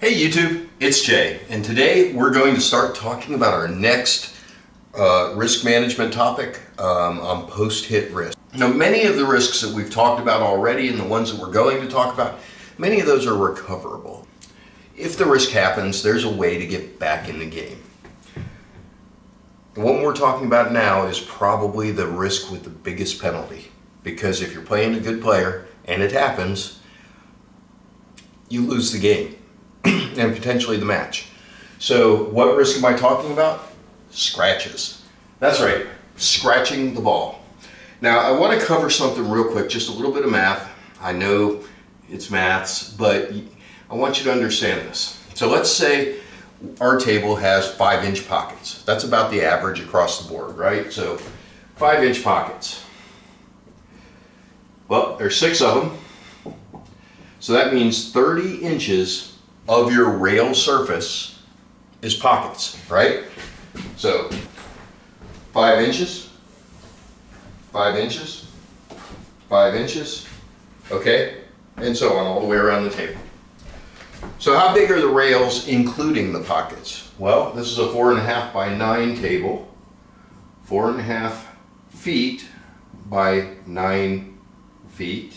Hey YouTube, it's Jay, and today we're going to start talking about our next uh, risk management topic um, on post-hit risk. Now many of the risks that we've talked about already and the ones that we're going to talk about, many of those are recoverable. If the risk happens, there's a way to get back in the game. The one we're talking about now is probably the risk with the biggest penalty because if you're playing a good player and it happens, you lose the game and potentially the match. So what risk am I talking about? Scratches. That's right, scratching the ball. Now I want to cover something real quick, just a little bit of math. I know it's maths, but I want you to understand this. So let's say our table has five inch pockets. That's about the average across the board, right? So five inch pockets. Well, there's six of them. So that means 30 inches of your rail surface is pockets, right? So five inches, five inches, five inches, okay? And so on all the way around the table. So how big are the rails including the pockets? Well, this is a four and a half by nine table. Four and a half feet by nine feet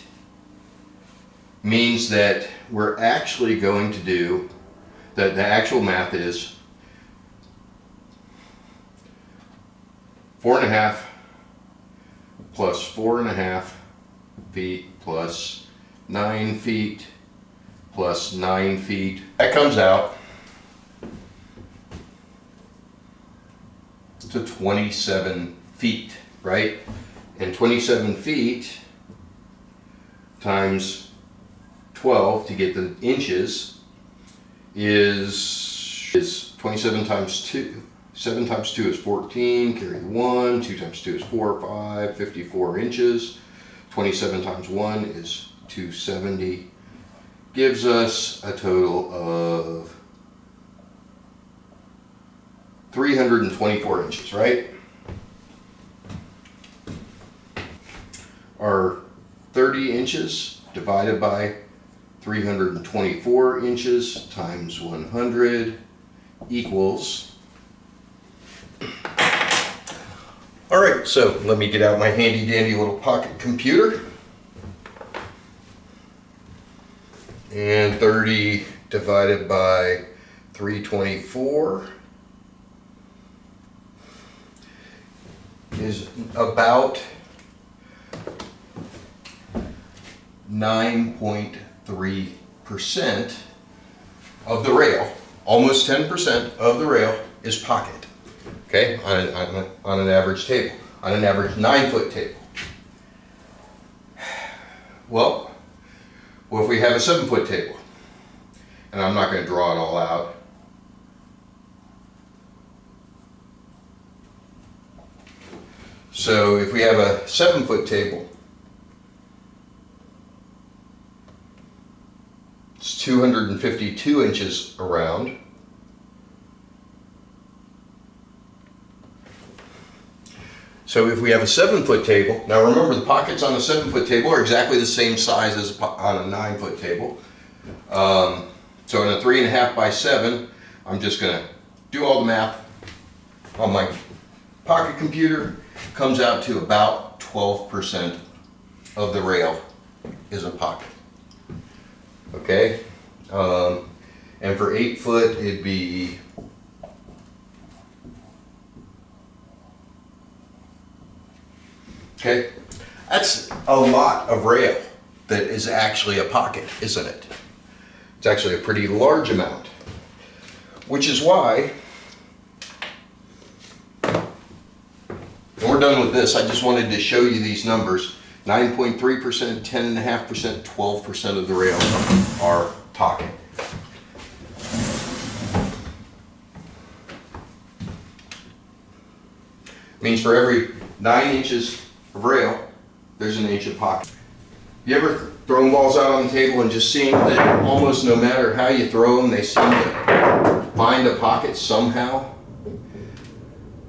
means that we're actually going to do, that the actual math is four and a half plus four and a half feet plus nine feet plus nine feet. That comes out to 27 feet, right? And 27 feet times 12 to get the inches is, is 27 times 2. 7 times 2 is 14, carry 1, 2 times 2 is 4, 5, 54 inches. 27 times 1 is 270 gives us a total of 324 inches, right? Our 30 inches divided by 324 inches times 100 equals. All right so let me get out my handy dandy little pocket computer. And 30 divided by 324 is about 9.3% of the rail, almost 10% of the rail is pocket, okay, on an, on, on an average table, on an average nine foot table. Well, well, if we have a seven foot table, and I'm not going to draw it all out, so if we have a seven foot table, it's 252 inches around. So if we have a seven foot table, now remember the pockets on a seven foot table are exactly the same size as on a nine foot table. Um, so in a three and a half by seven, I'm just gonna do all the math on my pocket computer. Comes out to about 12% of the rail is a pocket. Okay? Um, and for eight foot, it'd be Okay? That's a lot of rail that is actually a pocket, isn't it? It's actually a pretty large amount. Which is why, we're done with this, I just wanted to show you these numbers. 9.3%, 10.5%, 12% of the rail are pocket. Means for every nine inches of rail, there's an inch of pocket. You ever thrown balls out on the table and just seen that almost no matter how you throw them, they seem to find a pocket somehow?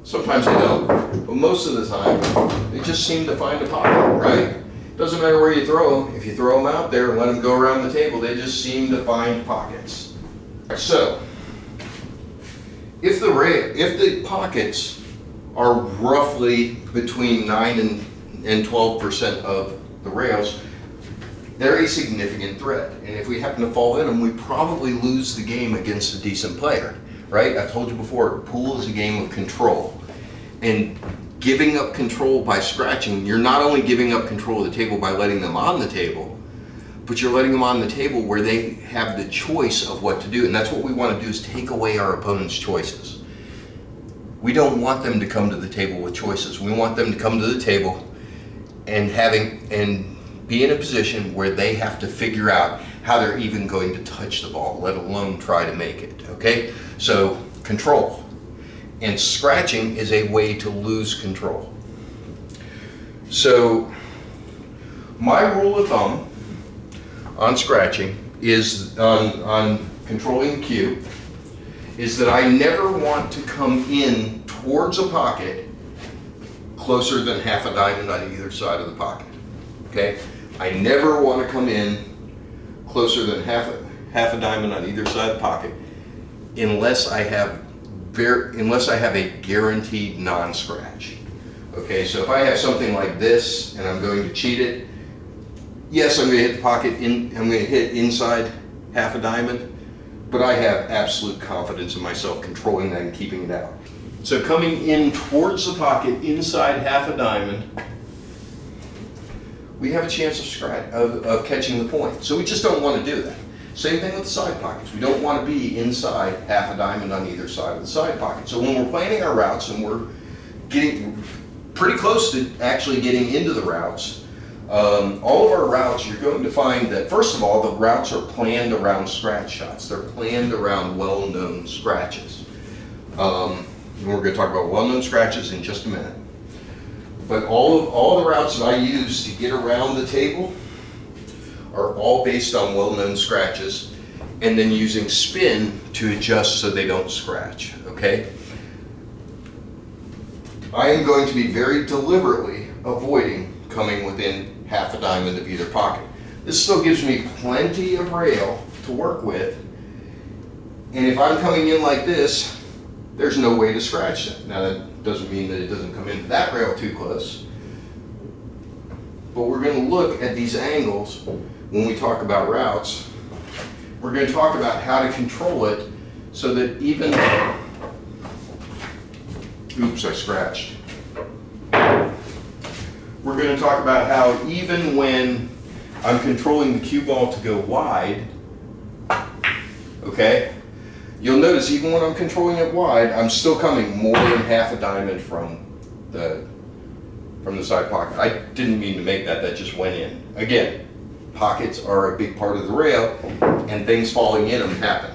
Sometimes they don't, but most of the time, they just seem to find a pocket, right? Doesn't matter where you throw them. If you throw them out there and let them go around the table, they just seem to find pockets. So, if the if the pockets are roughly between 9 and, and 12% of the rails, they're a significant threat. And if we happen to fall in them, we probably lose the game against a decent player, right? I've told you before, pool is a game of control. And giving up control by scratching, you're not only giving up control of the table by letting them on the table, but you're letting them on the table where they have the choice of what to do. And that's what we want to do is take away our opponent's choices. We don't want them to come to the table with choices. We want them to come to the table and having and be in a position where they have to figure out how they're even going to touch the ball, let alone try to make it. Okay? So control. And scratching is a way to lose control. So my rule of thumb on scratching is on, on controlling the cue is that I never want to come in towards a pocket closer than half a diamond on either side of the pocket. Okay? I never want to come in closer than half a, half a diamond on either side of the pocket unless I have very, unless I have a guaranteed non-scratch. Okay, so if I have something like this and I'm going to cheat it, yes, I'm going to hit the pocket, in, I'm going to hit inside half a diamond, but I have absolute confidence in myself controlling that and keeping it out. So coming in towards the pocket inside half a diamond, we have a chance of, of, of catching the point. So we just don't want to do that. Same thing with the side pockets. We don't want to be inside half a diamond on either side of the side pocket. So when we're planning our routes and we're getting pretty close to actually getting into the routes, um, all of our routes, you're going to find that, first of all, the routes are planned around scratch shots. They're planned around well-known scratches. Um, we're going to talk about well-known scratches in just a minute. But all of all the routes that I use to get around the table are all based on well-known scratches and then using spin to adjust so they don't scratch, okay? I am going to be very deliberately avoiding coming within half a diamond of either pocket. This still gives me plenty of rail to work with. And if I'm coming in like this, there's no way to scratch it. Now that doesn't mean that it doesn't come into that rail too close. But we're going to look at these angles when we talk about routes, we're going to talk about how to control it so that even, oops, I scratched. We're going to talk about how even when I'm controlling the cue ball to go wide, okay, you'll notice even when I'm controlling it wide, I'm still coming more than half a diamond from the from the side pocket. I didn't mean to make that, that just went in. Again, pockets are a big part of the rail and things falling in them happen.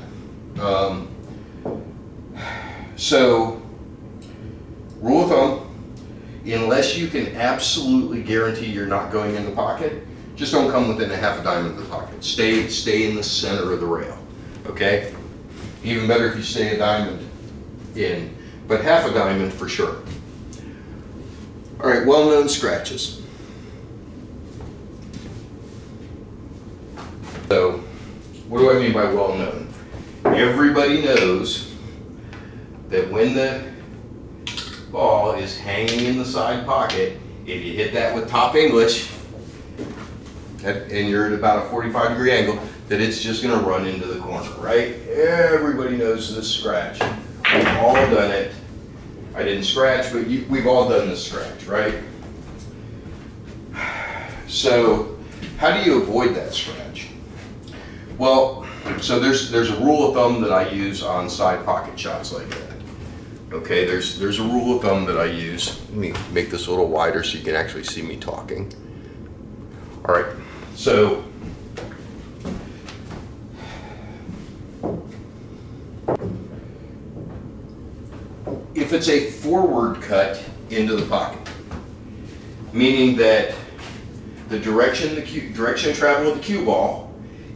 Um, so, rule of thumb, unless you can absolutely guarantee you're not going in the pocket, just don't come within a half a diamond of the pocket. Stay, stay in the center of the rail, okay? Even better if you stay a diamond in, but half a diamond for sure. All right, well-known scratches. So, what do I mean by well known? Everybody knows that when the ball is hanging in the side pocket, if you hit that with top English, and you're at about a 45 degree angle, that it's just going to run into the corner, right? Everybody knows this scratch. We've all done it. I didn't scratch, but you, we've all done this scratch, right? So, how do you avoid that scratch? Well, so there's there's a rule of thumb that I use on side pocket shots like that. Okay, there's there's a rule of thumb that I use. Let me make this a little wider so you can actually see me talking. All right, so if it's a forward cut into the pocket, meaning that the direction the cue, direction of travel of the cue ball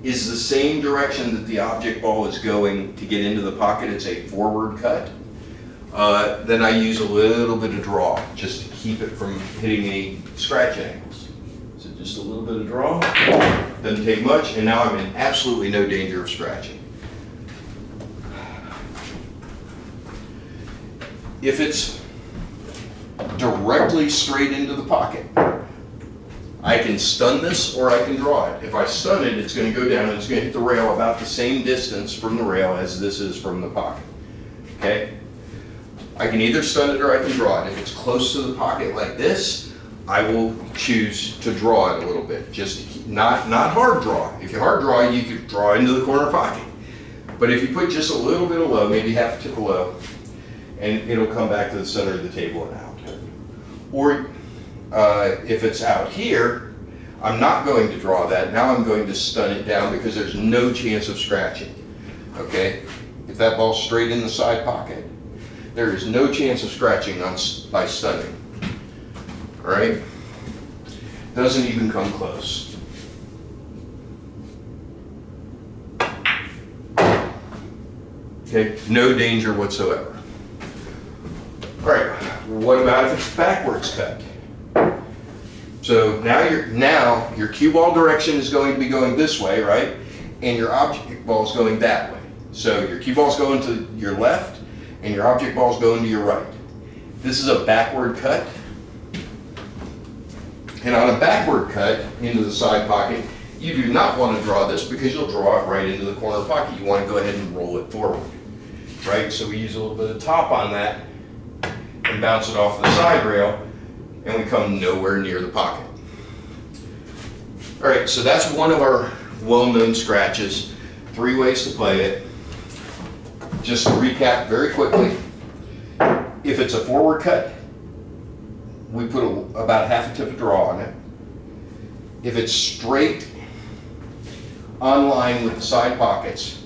is the same direction that the object ball is going to get into the pocket. It's a forward cut. Uh, then I use a little bit of draw just to keep it from hitting any scratch angles. So just a little bit of draw, doesn't take much, and now I'm in absolutely no danger of scratching. If it's directly straight into the pocket, I can stun this or I can draw it. If I stun it, it's going to go down and it's going to hit the rail about the same distance from the rail as this is from the pocket. Okay? I can either stun it or I can draw it. If it's close to the pocket like this, I will choose to draw it a little bit. Just not, not hard draw. If you hard draw, you could draw into the corner pocket. But if you put just a little bit of low, maybe half a tip of low, and it'll come back to the center of the table and out. Or uh, if it's out here, I'm not going to draw that. Now I'm going to stun it down because there's no chance of scratching. Okay? If that ball's straight in the side pocket, there is no chance of scratching on, by stunning. All right? Doesn't even come close. Okay, no danger whatsoever. All right, what about if it's backwards cut? So now your now your cue ball direction is going to be going this way, right? And your object ball is going that way. So your cue ball is going to your left, and your object ball is going to your right. This is a backward cut. And on a backward cut into the side pocket, you do not want to draw this because you'll draw it right into the corner pocket. You want to go ahead and roll it forward, right? So we use a little bit of top on that and bounce it off the side rail and we come nowhere near the pocket. All right, so that's one of our well-known scratches. Three ways to play it. Just to recap very quickly, if it's a forward cut, we put a, about half a tip of draw on it. If it's straight on line with the side pockets,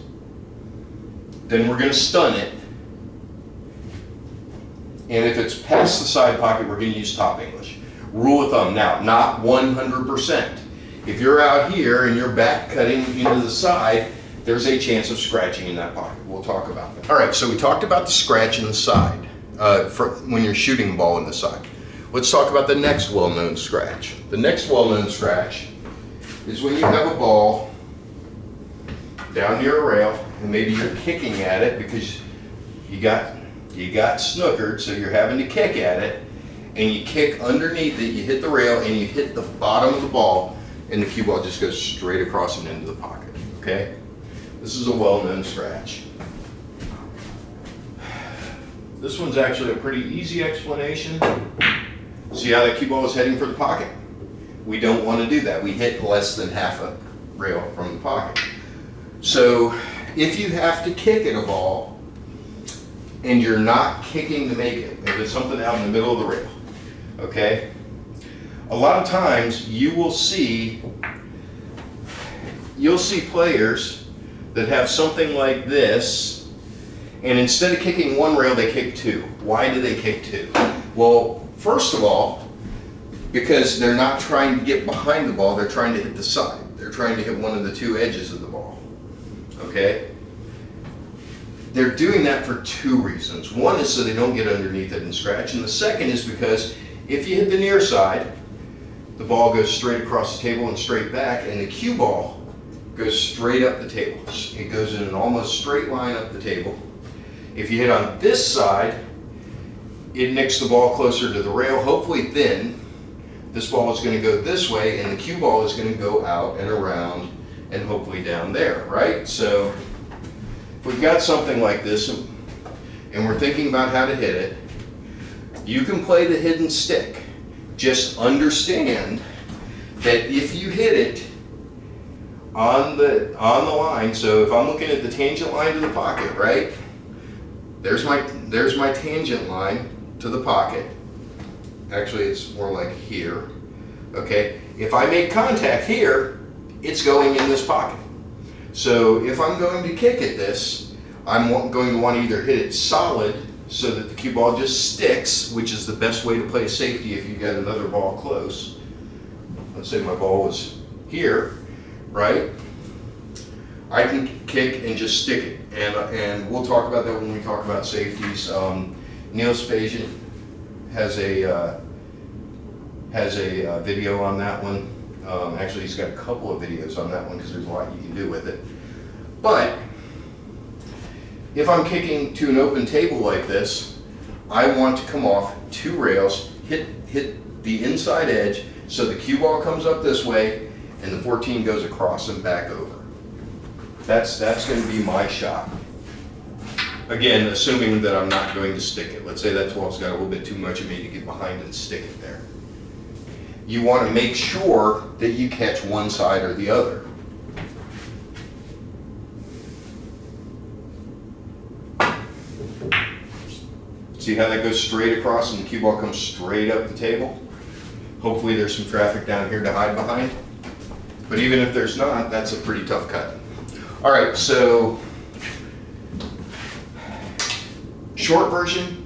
then we're going to stun it and if it's past the side pocket, we're going to use top English. Rule of thumb. Now, not 100%. If you're out here and you're back cutting into the side, there's a chance of scratching in that pocket. We'll talk about that. All right, so we talked about the scratch in the side uh, for when you're shooting a ball in the side. Let's talk about the next well-known scratch. The next well-known scratch is when you have a ball down near a rail and maybe you're kicking at it because you got you got snookered, so you're having to kick at it, and you kick underneath it, you hit the rail, and you hit the bottom of the ball, and the cue ball just goes straight across and into the pocket, okay? This is a well-known scratch. This one's actually a pretty easy explanation. See how that cue ball is heading for the pocket? We don't want to do that. We hit less than half a rail from the pocket. So if you have to kick at a ball, and you're not kicking to make it, if it's something out in the middle of the rail, okay? A lot of times you will see, you'll see players that have something like this, and instead of kicking one rail, they kick two. Why do they kick two? Well, first of all, because they're not trying to get behind the ball, they're trying to hit the side. They're trying to hit one of the two edges of the ball, okay? They're doing that for two reasons. One is so they don't get underneath it and scratch, and the second is because if you hit the near side, the ball goes straight across the table and straight back, and the cue ball goes straight up the table. It goes in an almost straight line up the table. If you hit on this side, it nicks the ball closer to the rail. Hopefully then, this ball is going to go this way, and the cue ball is going to go out and around and hopefully down there, right? So we've got something like this and we're thinking about how to hit it, you can play the hit and stick. Just understand that if you hit it on the on the line, so if I'm looking at the tangent line to the pocket, right? There's my there's my tangent line to the pocket. Actually, it's more like here. Okay? If I make contact here, it's going in this pocket. So if I'm going to kick at this, I'm going to want to either hit it solid so that the cue ball just sticks, which is the best way to play a safety if you get another ball close. Let's say my ball was here, right? I can kick and just stick it. And, and we'll talk about that when we talk about safeties. Um, Neil Spasian has a, uh, has a uh, video on that one. Um, actually, he's got a couple of videos on that one because there's a lot you can do with it. But if I'm kicking to an open table like this, I want to come off two rails, hit, hit the inside edge, so the cue ball comes up this way, and the 14 goes across and back over. That's, that's gonna be my shot. Again, assuming that I'm not going to stick it. Let's say that 12's got a little bit too much of me to get behind and stick it there. You want to make sure that you catch one side or the other. See how that goes straight across and the cue ball comes straight up the table? Hopefully there's some traffic down here to hide behind. But even if there's not, that's a pretty tough cut. All right, so short version,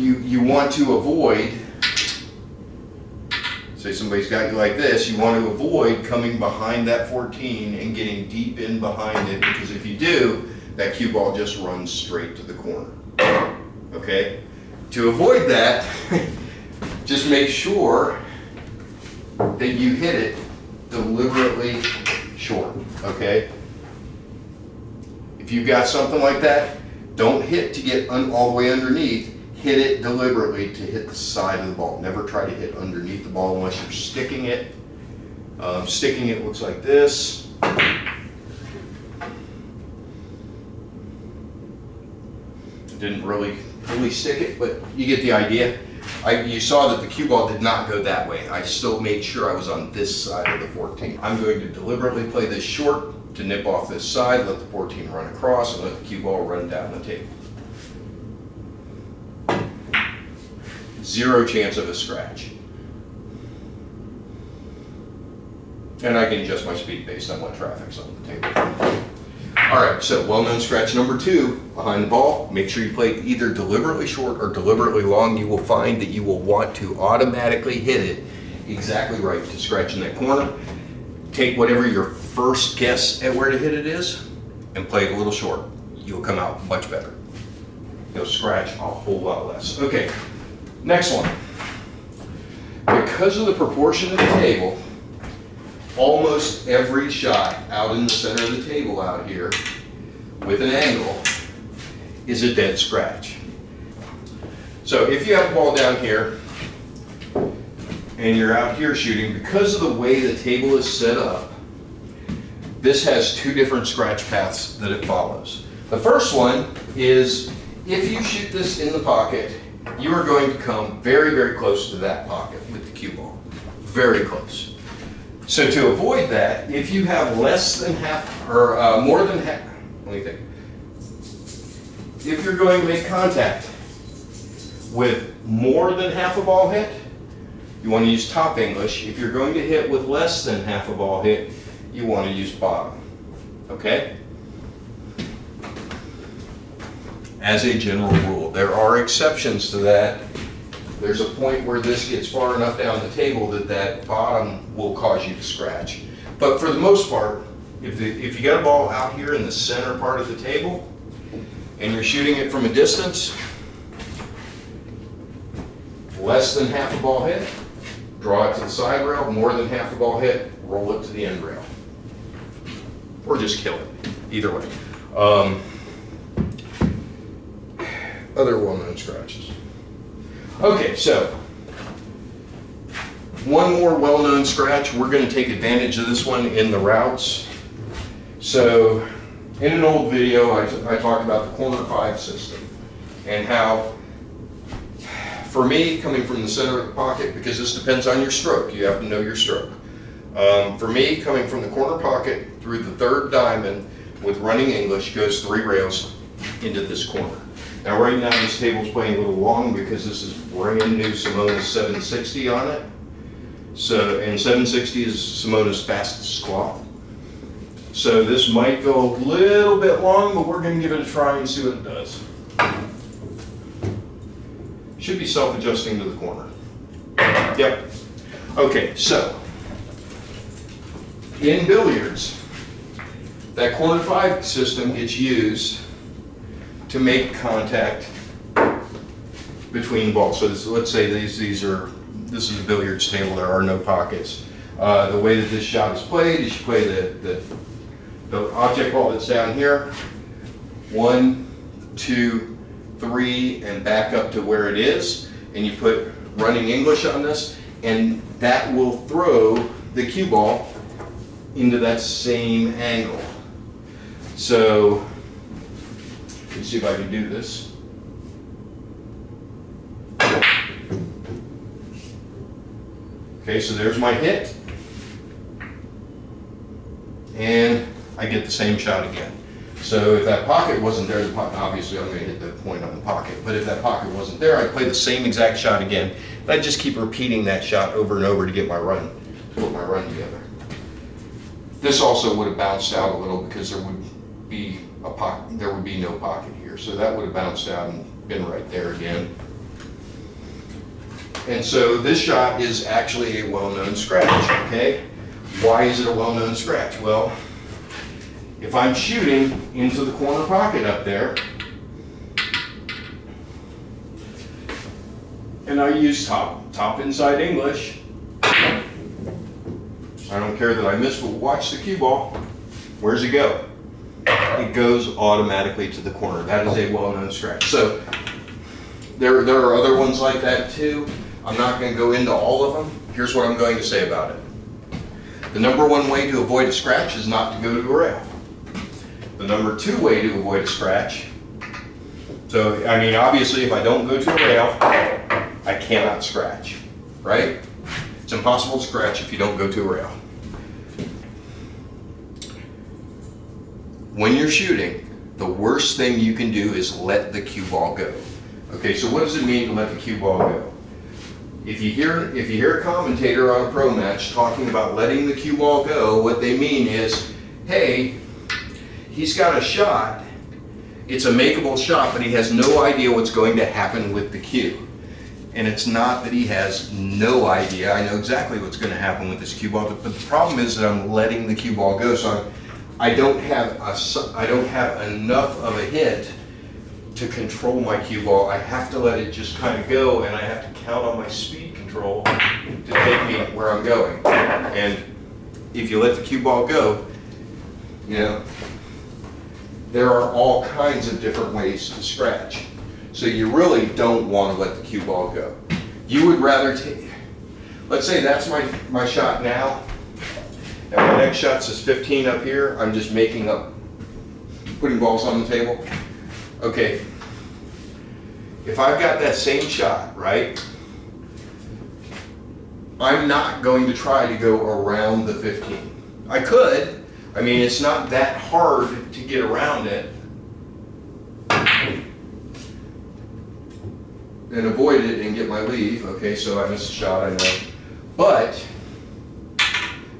you, you want to avoid, say somebody's got you like this, you want to avoid coming behind that 14 and getting deep in behind it because if you do, that cue ball just runs straight to the corner. Okay? To avoid that, just make sure that you hit it deliberately short, okay? If you've got something like that, don't hit to get all the way underneath. Hit it deliberately to hit the side of the ball. Never try to hit underneath the ball unless you're sticking it. Um, sticking it looks like this. Didn't really, really stick it, but you get the idea. I, you saw that the cue ball did not go that way. I still made sure I was on this side of the 14. I'm going to deliberately play this short to nip off this side, let the 14 run across, and let the cue ball run down the table. Zero chance of a scratch. And I can adjust my speed based on what traffic's on the table. All right, so well-known scratch number two, behind the ball, make sure you play either deliberately short or deliberately long. You will find that you will want to automatically hit it exactly right to scratch in that corner. Take whatever your first guess at where to hit it is and play it a little short. You'll come out much better. You'll scratch a whole lot less. Okay, next one. Because of the proportion of the table, almost every shot out in the center of the table out here with an angle is a dead scratch. So if you have a ball down here and you're out here shooting, because of the way the table is set up, this has two different scratch paths that it follows. The first one is if you shoot this in the pocket, you are going to come very, very close to that pocket with the cue ball. Very close. So to avoid that, if you have less than half, or uh, more than half, let me think. If you're going to make contact with more than half a ball hit, you want to use top English. If you're going to hit with less than half a ball hit, you want to use bottom. Okay? As a general rule. There are exceptions to that. There's a point where this gets far enough down the table that that bottom will cause you to scratch. But for the most part, if, the, if you got a ball out here in the center part of the table, and you're shooting it from a distance, less than half a ball hit, draw it to the side rail, more than half a ball hit, roll it to the end rail or just kill it. Either way. Um, other well-known scratches. Okay, so one more well-known scratch. We're going to take advantage of this one in the routes. So in an old video, I, I talked about the corner five system and how for me, coming from the center of the pocket, because this depends on your stroke, you have to know your stroke. Um, for me, coming from the corner pocket through the third diamond with running English goes three rails into this corner. Now right now this table's playing a little long because this is brand new Simonis 760 on it. So, and 760 is Simonis fastest clock. So this might go a little bit long, but we're gonna give it a try and see what it does. Should be self-adjusting to the corner. Yep. Okay, so in billiards, that corner five system gets used to make contact between balls. So this, let's say these, these are, this is a billiards table, there are no pockets. Uh, the way that this shot is played is you play the, the, the object ball that's down here, one, two, three, and back up to where it is, and you put running English on this, and that will throw the cue ball into that same angle. So, let's see if I can do this. Okay, so there's my hit. And I get the same shot again. So if that pocket wasn't there, the pocket, obviously I'm going to hit the point on the pocket, but if that pocket wasn't there, I'd play the same exact shot again. And I'd just keep repeating that shot over and over to get my run, to put my run together. This also would have bounced out a little because there would be a pocket, there would be no pocket here. So that would have bounced out and been right there again. And so this shot is actually a well-known scratch, okay? Why is it a well-known scratch? Well, if I'm shooting into the corner pocket up there, and I use top, top inside English, I don't care that I miss, but watch the cue ball. Where's it go? It goes automatically to the corner. That is a well-known scratch. So there, there are other ones like that too. I'm not going to go into all of them. Here's what I'm going to say about it. The number one way to avoid a scratch is not to go to a rail. The number two way to avoid a scratch, so I mean obviously if I don't go to a rail, I cannot scratch, right? It's impossible to scratch if you don't go to a rail. When you're shooting, the worst thing you can do is let the cue ball go. Okay, so what does it mean to let the cue ball go? If you hear if you hear a commentator on a pro match talking about letting the cue ball go, what they mean is, hey, he's got a shot. It's a makeable shot, but he has no idea what's going to happen with the cue. And it's not that he has no idea. I know exactly what's going to happen with this cue ball, but, the problem is that I'm letting the cue ball go. So I'm, I don't have a, I don't have enough of a hit to control my cue ball. I have to let it just kind of go, and I have to count on my speed control to take me where I'm going. And if you let the cue ball go, you know, there are all kinds of different ways to scratch. So you really don't want to let the cue ball go. You would rather take, let's say that's my, my shot now, and my next shot says 15 up here, I'm just making up, putting balls on the table. Okay, if I've got that same shot, right, I'm not going to try to go around the 15. I could, I mean, it's not that hard to get around it and avoid it and get my leave. Okay, so I missed a shot, I know. But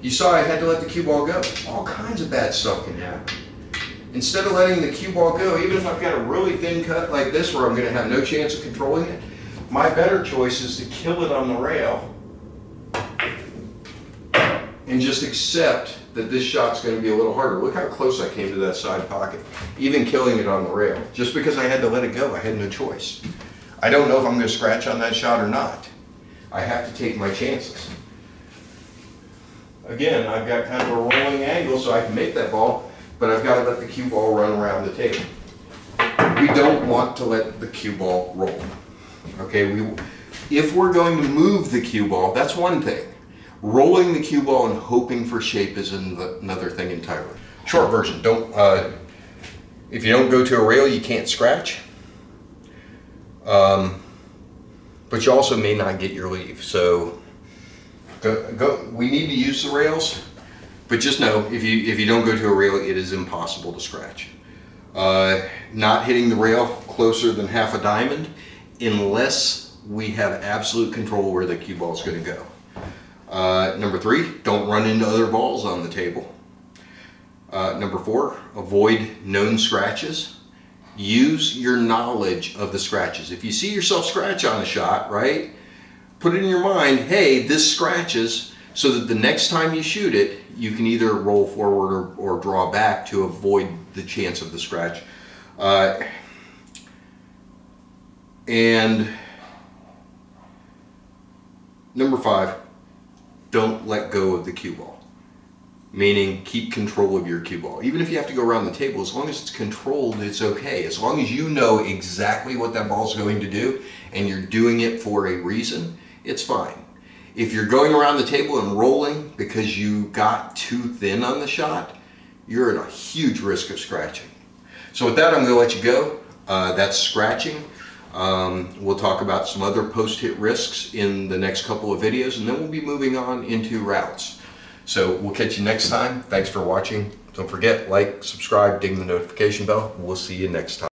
you saw I had to let the cue ball go. All kinds of bad stuff can happen. Instead of letting the cue ball go, even if I've got a really thin cut like this where I'm going to have no chance of controlling it, my better choice is to kill it on the rail and just accept that this shot's going to be a little harder. Look how close I came to that side pocket, even killing it on the rail. Just because I had to let it go, I had no choice. I don't know if I'm going to scratch on that shot or not. I have to take my chances. Again, I've got kind of a rolling angle so I can make that ball, but I've got to let the cue ball run around the table. We don't want to let the cue ball roll. Okay, we, if we're going to move the cue ball, that's one thing. Rolling the cue ball and hoping for shape is another thing entirely. Short version, don't, uh, if you don't go to a rail, you can't scratch. Um, but you also may not get your leave. So go, go, we need to use the rails, but just know if you, if you don't go to a rail, it is impossible to scratch. Uh, not hitting the rail closer than half a diamond unless we have absolute control where the cue ball is going to go. Uh, number three, don't run into other balls on the table. Uh, number four, avoid known scratches. Use your knowledge of the scratches. If you see yourself scratch on a shot, right, put it in your mind, hey, this scratches, so that the next time you shoot it, you can either roll forward or, or draw back to avoid the chance of the scratch. Uh, and number five, don't let go of the cue ball. meaning keep control of your cue ball. Even if you have to go around the table, as long as it's controlled, it's okay. As long as you know exactly what that ball is going to do and you're doing it for a reason, it's fine. If you're going around the table and rolling because you got too thin on the shot, you're at a huge risk of scratching. So with that, I'm going to let you go. Uh, that's scratching. Um, we'll talk about some other post-hit risks in the next couple of videos, and then we'll be moving on into routes. So we'll catch you next time. Thanks for watching. Don't forget, like, subscribe, ding the notification bell. We'll see you next time.